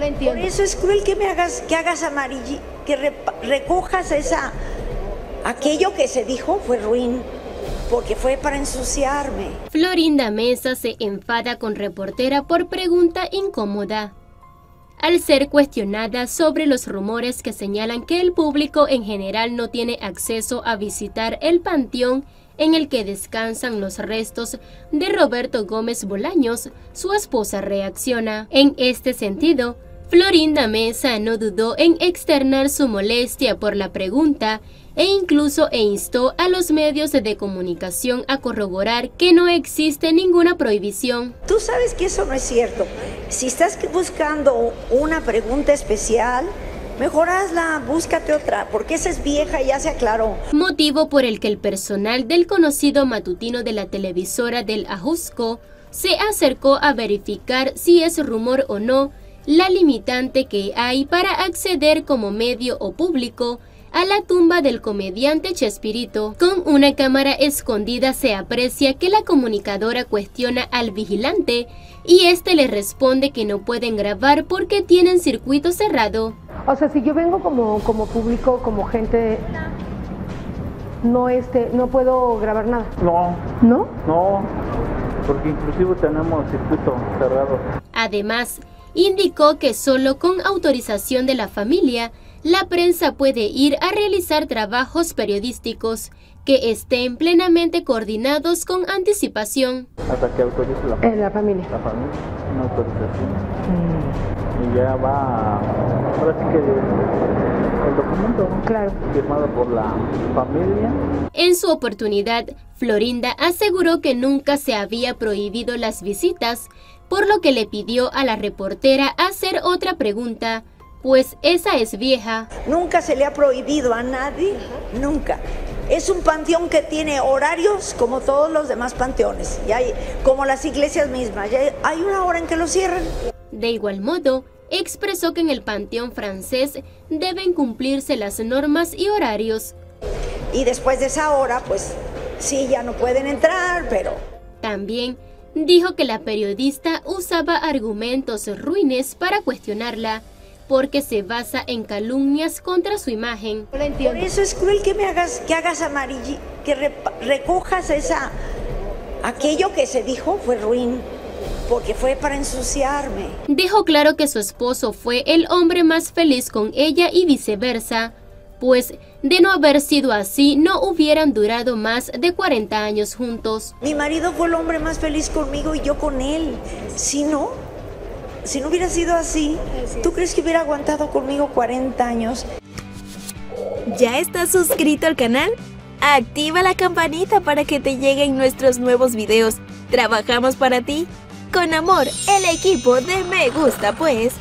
Por eso es cruel que me hagas, que hagas amarillo, que recojas esa, aquello que se dijo fue ruin porque fue para ensuciarme. Florinda Mesa se enfada con reportera por pregunta incómoda. Al ser cuestionada sobre los rumores que señalan que el público en general no tiene acceso a visitar el panteón en el que descansan los restos de Roberto Gómez Bolaños, su esposa reacciona. En este sentido, Florinda Mesa no dudó en externar su molestia por la pregunta e incluso e instó a los medios de comunicación a corroborar que no existe ninguna prohibición. Tú sabes que eso no es cierto. Si estás buscando una pregunta especial, Mejor hazla, búscate otra, porque esa es vieja y ya se aclaró. Motivo por el que el personal del conocido matutino de la televisora del Ajusco se acercó a verificar si es rumor o no la limitante que hay para acceder como medio o público a la tumba del comediante Chespirito. Con una cámara escondida se aprecia que la comunicadora cuestiona al vigilante y este le responde que no pueden grabar porque tienen circuito cerrado. O sea, si yo vengo como, como público, como gente, no este, no puedo grabar nada. No. ¿No? No, porque inclusive tenemos circuito cerrado. Además, indicó que solo con autorización de la familia, la prensa puede ir a realizar trabajos periodísticos que estén plenamente coordinados con anticipación. Hasta que autorice la, eh, la familia. La familia, una autorización. Mm. Y ya va, ahora sí que el documento claro. firmado por la familia. En su oportunidad, Florinda aseguró que nunca se había prohibido las visitas, por lo que le pidió a la reportera hacer otra pregunta pues esa es vieja. Nunca se le ha prohibido a nadie, nunca. Es un panteón que tiene horarios como todos los demás panteones, y hay, como las iglesias mismas, hay, hay una hora en que lo cierran. De igual modo, expresó que en el panteón francés deben cumplirse las normas y horarios. Y después de esa hora, pues sí, ya no pueden entrar, pero... También dijo que la periodista usaba argumentos ruines para cuestionarla porque se basa en calumnias contra su imagen. Por eso es cruel que me hagas, que hagas amarillo, que recojas esa, aquello que se dijo fue ruin porque fue para ensuciarme. Dejó claro que su esposo fue el hombre más feliz con ella y viceversa, pues de no haber sido así no hubieran durado más de 40 años juntos. Mi marido fue el hombre más feliz conmigo y yo con él. Si no, si no hubiera sido así, ¿tú crees que hubiera aguantado conmigo 40 años? ¿Ya estás suscrito al canal? Activa la campanita para que te lleguen nuestros nuevos videos. Trabajamos para ti. Con amor, el equipo de Me Gusta Pues.